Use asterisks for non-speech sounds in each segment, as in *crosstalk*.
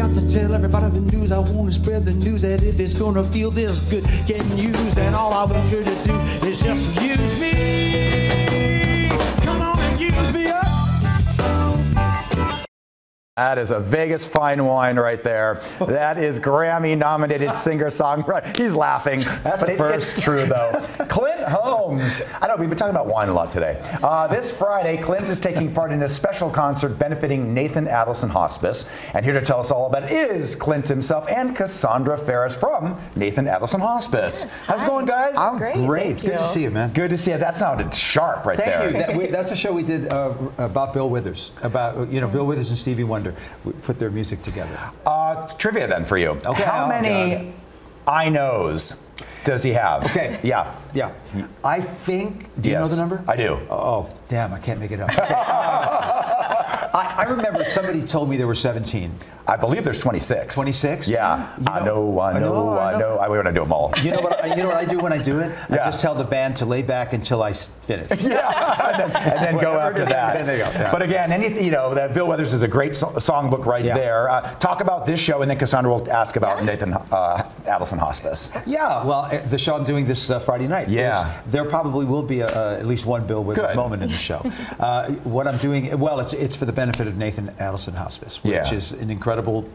got to tell everybody the news. I want to spread the news that if it's gonna feel this good getting used, then all I want you to do is just use me. That is a Vegas fine wine right there. That is Grammy nominated singer songwriter. He's laughing. That's but a it- first. It's true though. *laughs* Clint Holmes. I know we've been talking about wine a lot today. Uh, this Friday, Clint is taking part in a special concert benefiting Nathan Adelson Hospice. And here to tell us all about it is Clint himself and Cassandra Ferris from Nathan Adelson Hospice. How's it going, guys? I'm Great, Great. thank Good to see you, man. Good to see you. That sounded sharp right Thank there. you. That, we, that's a show we did uh, about Bill Withers. About you know Bill Withers and Stevie Wonder. We put their music together. Uh, trivia then for you. Okay. How Oh, many I knows does he have? Okay. Yeah. Yeah. I think. Do you know the number? I do. Oh, damn! I can't make it up. *laughs* I, I remember somebody told me there were 17. I believe there's 26. 26? Yeah. You I know, I know, I know. I want to do them all. You know what? You know what I do when I do it? I just tell the band to lay back until I finish. *laughs* yeah, and then, and then go after that. go, yeah. But again, any, you know, that Bill Withers is a great so- songbook right Yeah. there. Uh, talk about this show, and then Cassandra will ask about Nathan uh, Adelson Hospice. Yeah, well, uh, the show I'm doing this uh, Friday night. Yeah. There probably will be a, uh, at least one Bill Withers Good. moment in the show. *laughs* uh, what I'm doing, well, it's it's for the benefit of Nathan Adelson Hospice, which Yeah. is an incredible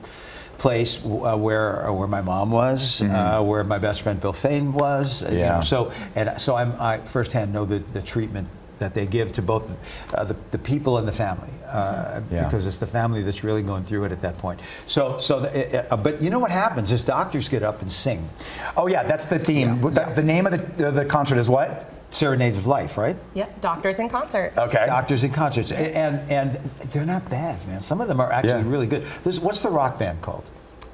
place uh, where uh, where my mom was, uh, where my best friend Bill Fain was. uh, you Mm-hmm. Yeah. know, so and so I'm, I firsthand know the, the treatment that they give to both uh, the, the people and the family uh, Yeah. because it's the family that's really going through it at that point. So so the, it, uh, but you know what happens is doctors get up and sing. Oh, yeah, that's the theme. Yeah. The, the name of the, the concert is what? Serenades of Life, right? Yep, doctors in concert. Okay. Doctors in concerts, A- and and they're not bad, man. Some of them are actually Yeah. really good. This, what's the rock band called?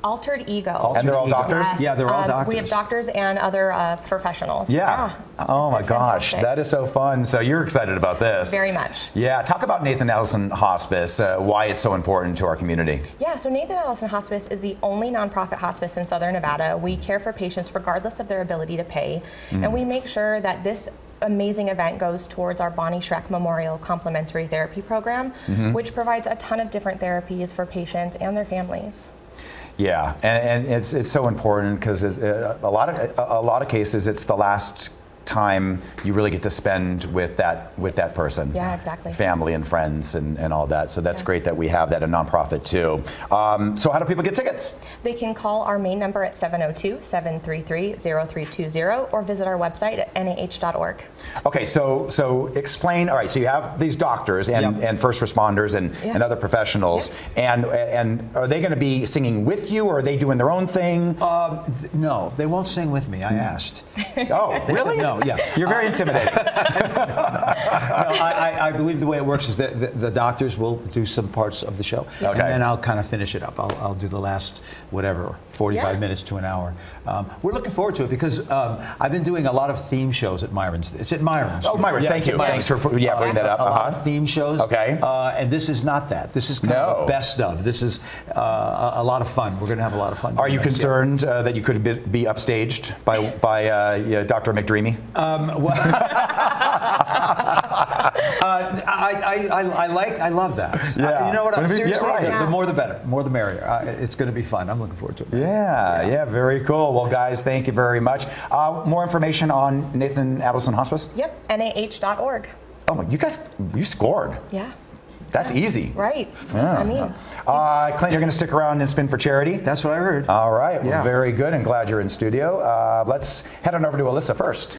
Altered ego. And they're all Ego. doctors? Yeah, they're all Um, doctors. We have doctors and other uh, professionals. Yeah. Oh, my They're gosh. fantastic. That is so fun. So you're excited about this. Very much. Yeah. Talk about Nathan Adelson Hospice, uh, why it's so important to our community. Yeah, so Nathan Adelson Hospice is the only nonprofit hospice in Southern Nevada. We care for patients regardless of their ability to pay, Mm. and we make sure that this amazing event goes towards our Bonnie Schreck Memorial Complementary Therapy Program, Mm-hmm. which provides a ton of different therapies for patients and their families. Yeah, and, and it's it's so important because a lot of a lot of cases it's the last time you really get to spend with that with that person. Yeah, exactly. Family and friends and, and all that. So that's Yeah. great that we have that in nonprofit too. Um, so how do people get tickets? They can call our main number at 702 733 0320 or visit our website at nah.org. Okay, so so explain. All right, so you have these doctors and, Yep. and first responders and, Yeah. and other professionals, and and are they going to be singing with you, or are they doing their own thing? Um, th- no, they won't sing with me. I asked. *laughs* oh, really? said no, yeah. You're very intimidating. *laughs* no, I, I, I believe the way it works is that the, the doctors will do some parts of the show, and then I'll kind of finish it up. I'll, I'll do the last whatever, 45 Yeah. minutes to an hour. Um, we're looking forward to it because um, I've been doing a lot of theme shows at Myron's. It's at Myron's. Oh, Myron's, thank you. Myron's. Thanks for yeah bringing that up. A lot Uh-huh. of theme shows. Okay. Uh, and this is not that. This is kind of No. a best of. This is uh, a, a lot of fun. We're going to have a lot of fun. Are you doing this, yeah. concerned uh, that you could be, be upstaged by by uh, yeah, Dr. McDreamy? Um, *laughs* well, uh, I, I, I, I like, I love that. Yeah. Uh, you know what? I'm if you- yeah, seriously, right. the, the more the better. More the merrier. Uh, it's going to be fun. I'm looking forward to it. Yeah, yeah, very cool. Well, guys, thank you very much. Uh, more information on Nathan Adelson Hospice? Yep, nah.org. Oh, my, you guys, you scored. Yeah, That's easy. right. Yeah. I mean, Uh, Clint, you're going to stick around and spin for charity? That's what I heard. All right, well, Yeah. very good and glad you're in studio. Uh, let's head on over to Alyssa first.